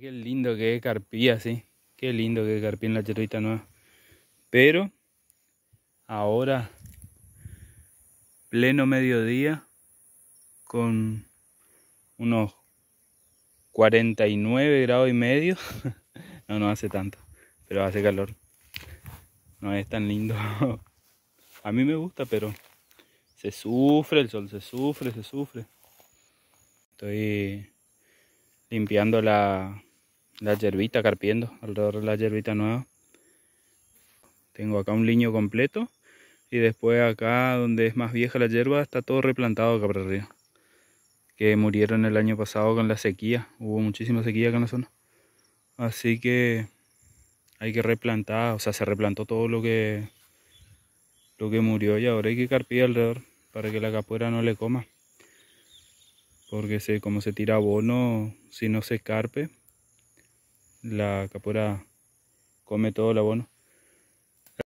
qué lindo que es carpía, sí. Qué lindo que carpía en la yerbita nueva. Pero ahora, pleno mediodía, con unos 49 grados y medio. no, no hace tanto, pero hace calor. No es tan lindo. A mí me gusta, pero se sufre, el sol se sufre, se sufre. Estoy limpiando la, la yerbita, carpiendo alrededor de la yerbita nueva. Tengo acá un liño completo y después acá donde es más vieja la hierba está todo replantado acá por arriba. Que murieron el año pasado con la sequía, hubo muchísima sequía acá en la zona. Así que hay que replantar, o sea se replantó todo lo que lo que murió y ahora hay que carpir alrededor para que la capuera no le coma porque se, como se tira abono, si no se escarpe, la capora come todo el abono.